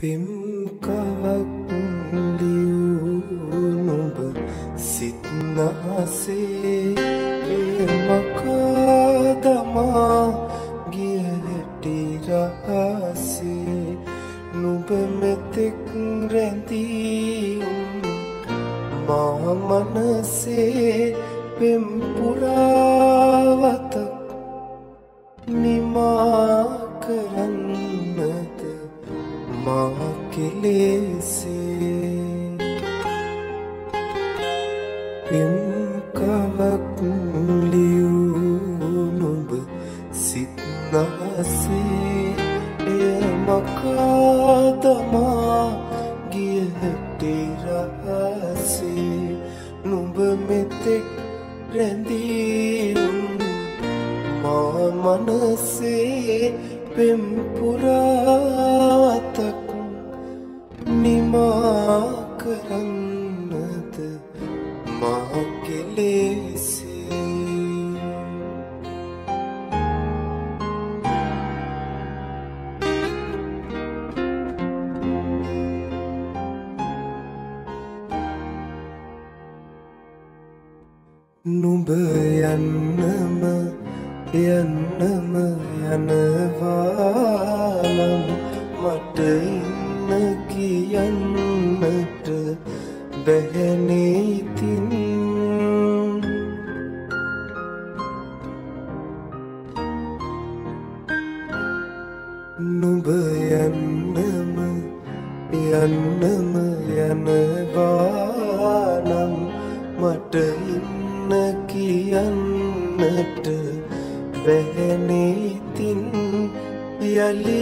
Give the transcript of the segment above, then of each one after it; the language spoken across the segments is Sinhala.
පෙම්කවක් ලියූනුඹ සිත්නාසේ මකාදමා ගිය හැටිරහසේ නුඹ මෙතෙක් රැඳීම් මාමනසේ පෙම්පුරාවතක් නිමා කරන්නද මා කෙලෙසේ පෙම්කවක් ලියූනුඹ සිත්නාසේ. එය මකාදමා ගිය හැටිරහසේ නුඹ මෙතෙක් රැඳීම් මා මනසේ පෙම්පුරාතක් නිමා කරන්නද මා කෙලෙසේ නුඹ යන්නම යන්නම යනවානම් මට ඉන්න කියන්නට බැහැනේතින් නුඹ යන්නම යන්නම යනවානම් මට ඉන්න කියන්නට බැහැනේතින් යලි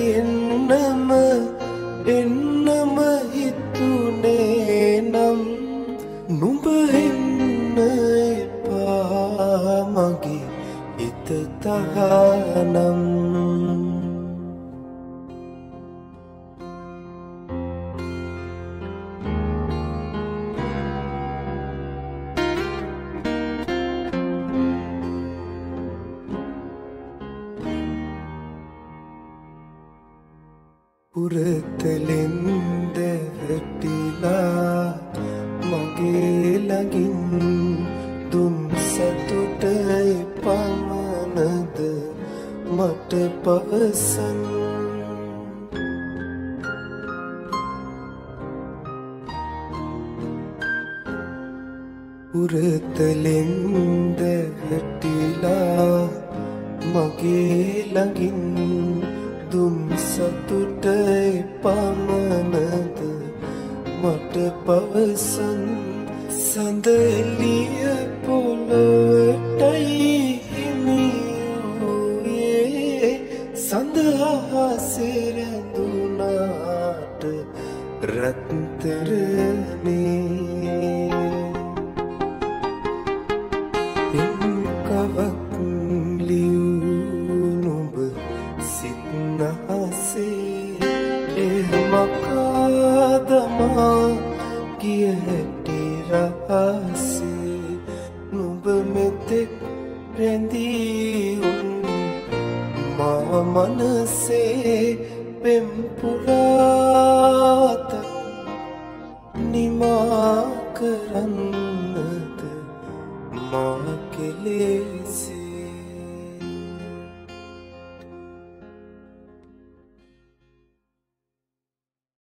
එන්නම එන්නම හිතුනේ නම් නුඹ එන්න එපා මගේ හිත තහනම්. පුරතලෙන් දැවැටිලා මගේ ළඟින් දුම් සතුට පමණද මට පවසන් පුරතලෙන් දැවැටිලා මගේ ළඟින් දුම් සතුට පමණද මට පවසන්. සඳලිය පොළොවටයි හිමියෝයේ සඳහාසෙරැඳුනාට රත්තරනේ එමකාදමා ගිය හැටිරහසේ නුඹ මෙතෙක් රැඳීඋන් මා මනසේ පෙම්පුරාතක් නිමා කරන්නද? මා කෙලේ